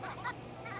なあ?